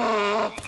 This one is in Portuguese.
Ah!